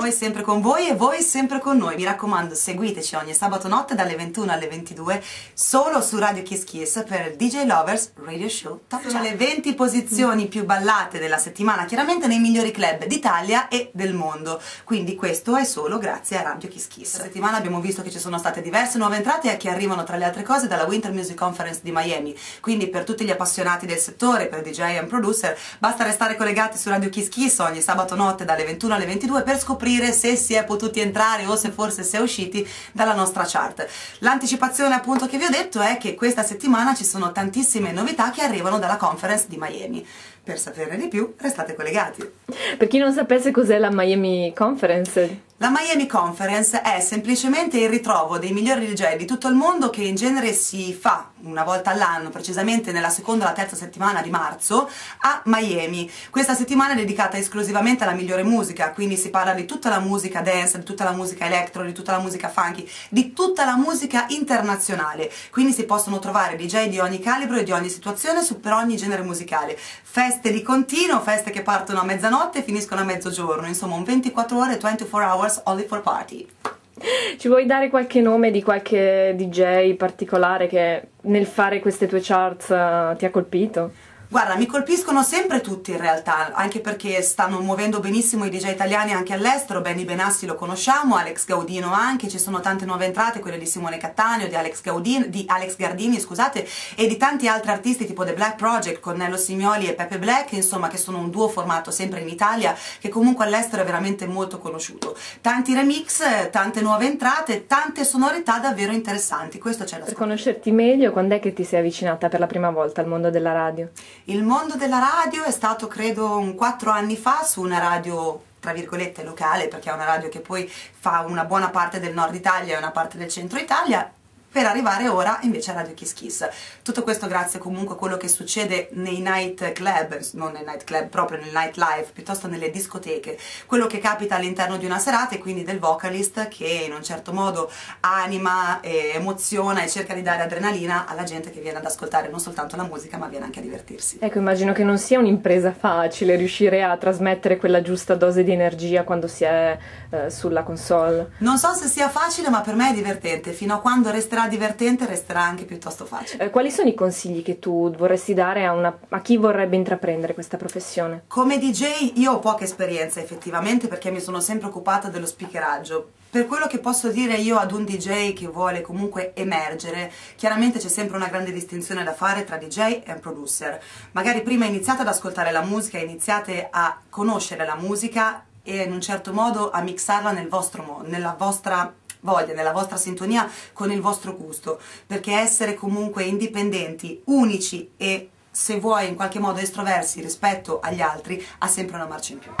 noi sempre con voi e voi sempre con noi. Mi raccomando, seguiteci ogni sabato notte dalle 21 alle 22 solo su Radio Kiss Kiss per DJ Lovers Radio Show Top Sono le 20 posizioni più ballate della settimana, chiaramente nei migliori club d'Italia e del mondo. Quindi questo è solo grazie a Radio Kiss Kiss. Questa settimana abbiamo visto che ci sono state diverse nuove entrate che arrivano tra le altre cose dalla Winter Music Conference di Miami. Quindi per tutti gli appassionati del settore, per DJ e producer, basta restare collegati su Radio Kiss Kiss ogni sabato notte dalle 21 alle 22 per scoprire se si è potuti entrare o se forse si è usciti dalla nostra chart. L'anticipazione appunto che vi ho detto è che questa settimana ci sono tantissime novità che arrivano dalla conference di Miami. Per saperne di più restate collegati. Per chi non sapesse cos'è la Miami Conference, la Miami Conference è semplicemente il ritrovo dei migliori DJ di tutto il mondo che in genere si fa una volta all'anno, precisamente nella seconda o la terza settimana di marzo, a Miami. Questa settimana è dedicata esclusivamente alla migliore musica, quindi si parla di tutta la musica dance, di tutta la musica electro, di tutta la musica funky, di tutta la musica internazionale. Quindi si possono trovare DJ di ogni calibro e di ogni situazione su per ogni genere musicale. Feste di continuo, feste che partono a mezzanotte e finiscono a mezzogiorno, insomma un 24 ore, 24 hours Hours Only for Party. Ci vuoi dare qualche nome di qualche DJ particolare che nel fare queste tue charts uh, ti ha colpito? Guarda, mi colpiscono sempre tutti in realtà, anche perché stanno muovendo benissimo i DJ italiani anche all'estero, Benny Benassi lo conosciamo, Alex Gaudino anche, ci sono tante nuove entrate, quelle di Simone Cattaneo, di Alex, Gaudino, di Alex Gardini, scusate, e di tanti altri artisti tipo The Black Project, Cornello Simioli e Pepe Black, insomma, che sono un duo formato sempre in Italia, che comunque all'estero è veramente molto conosciuto. Tanti remix, tante nuove entrate, tante sonorità davvero interessanti, questo c'è da Per conoscerti meglio, quando è che ti sei avvicinata per la prima volta al mondo della radio? Il mondo della radio è stato credo un quattro anni fa su una radio tra virgolette locale perché è una radio che poi fa una buona parte del nord Italia e una parte del centro Italia per arrivare ora invece a Radio Kiss Kiss. Tutto questo grazie comunque a quello che succede nei night club, non nei night club, proprio nel night live, piuttosto nelle discoteche, quello che capita all'interno di una serata e quindi del vocalist che in un certo modo anima, e emoziona e cerca di dare adrenalina alla gente che viene ad ascoltare non soltanto la musica ma viene anche a divertirsi. Ecco, immagino che non sia un'impresa facile riuscire a trasmettere quella giusta dose di energia quando si è eh, sulla console. Non so se sia facile ma per me è divertente, fino a quando resterà resterà divertente resterà anche piuttosto facile. Eh, quali sono i consigli che tu vorresti dare a, una, a chi vorrebbe intraprendere questa professione? Come DJ io ho poca esperienza effettivamente perché mi sono sempre occupata dello speakeraggio. Per quello che posso dire io ad un DJ che vuole comunque emergere, chiaramente c'è sempre una grande distinzione da fare tra DJ e producer. Magari prima iniziate ad ascoltare la musica, iniziate a conoscere la musica e in un certo modo a mixarla nel vostro, nella vostra voglia, nella vostra sintonia con il vostro gusto, perché essere comunque indipendenti, unici e se vuoi in qualche modo estroversi rispetto agli altri ha sempre una marcia in più.